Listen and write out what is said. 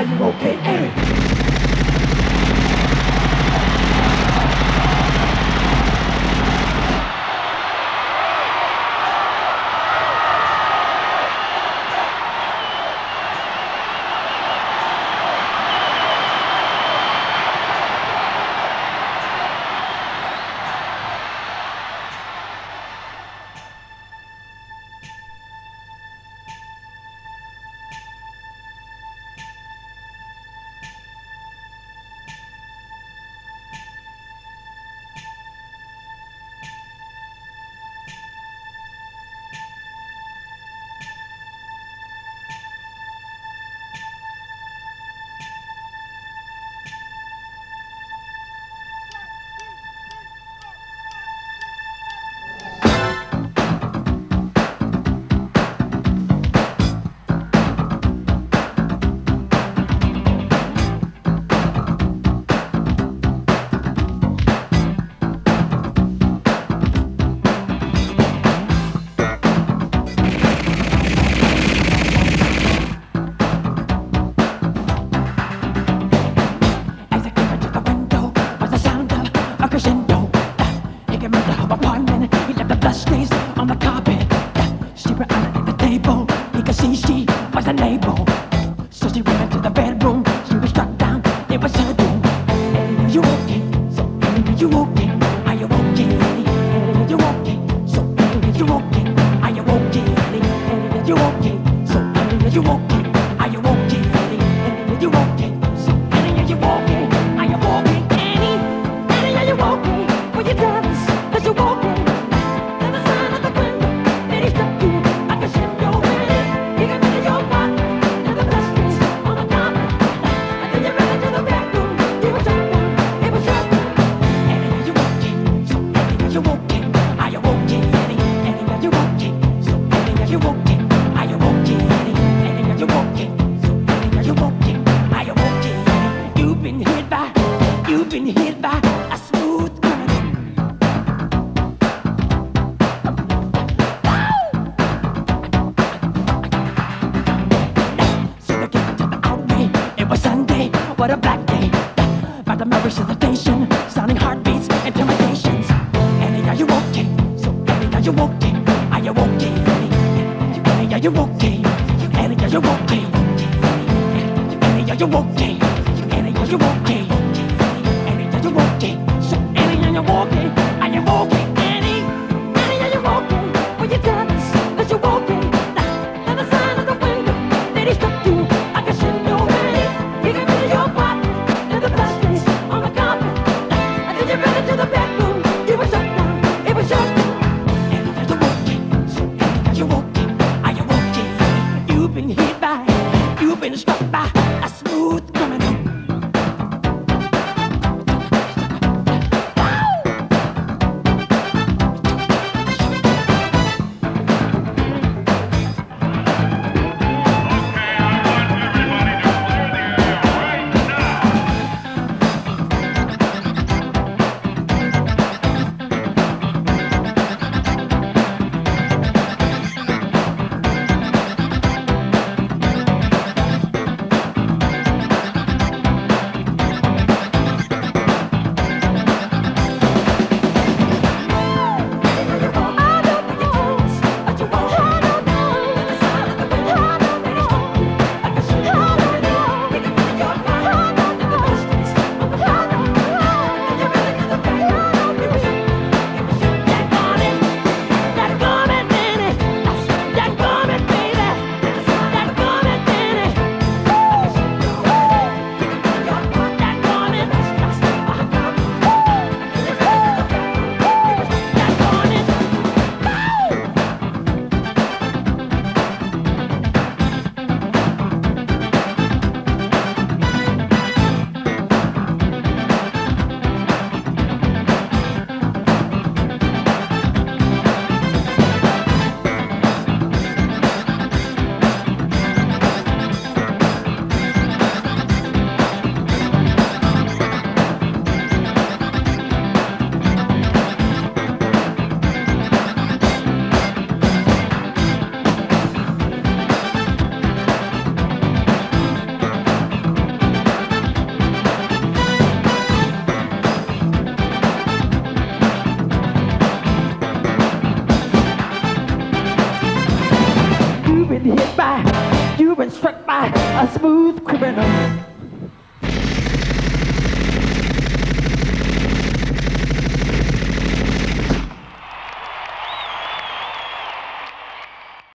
Are you okay, you walking, so baby you walking. been hit by a smooth criminal. Soon I came to the outway. It was Sunday, what a black day. By the marriage of the station, sounding heartbeats, intimidations. Annie, are you okay? So, Annie, are you okay? Are you okay? Annie, Annie are you okay? Annie, are you okay? Annie, are you okay? Annie, are you okay? You're walking? So, Ellie, are you walking? Are you walking? Smooth criminal.